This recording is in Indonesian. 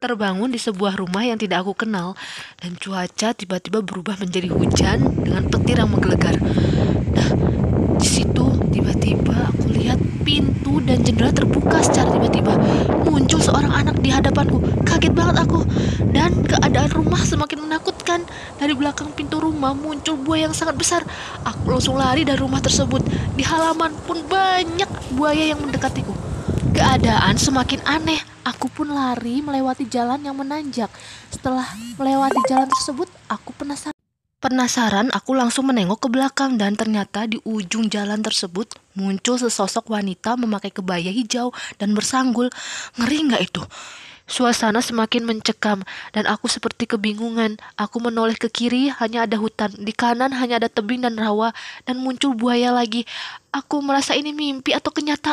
terbangun di sebuah rumah yang tidak aku kenal dan cuaca tiba-tiba berubah menjadi hujan dengan petir yang menggelegar. Nah, di situ tiba-tiba aku lihat pintu dan jendela terbuka secara tiba-tiba. Muncul seorang anak di hadapanku. Kaget banget aku. Dan keadaan rumah semakin menakutkan. Dari belakang pintu rumah muncul buaya yang sangat besar. Aku langsung lari dari rumah tersebut. Di halaman pun banyak buaya yang mendekatiku. Keadaan semakin aneh. Aku pun lari melewati jalan yang menanjak. Setelah melewati jalan tersebut, aku penasaran. Penasaran, aku langsung menengok ke belakang dan ternyata di ujung jalan tersebut muncul sesosok wanita memakai kebaya hijau dan bersanggul. Ngeri nggak itu? Suasana semakin mencekam dan aku seperti kebingungan. Aku menoleh ke kiri hanya ada hutan, di kanan hanya ada tebing dan rawa dan muncul buaya lagi. Aku merasa ini mimpi atau kenyataan.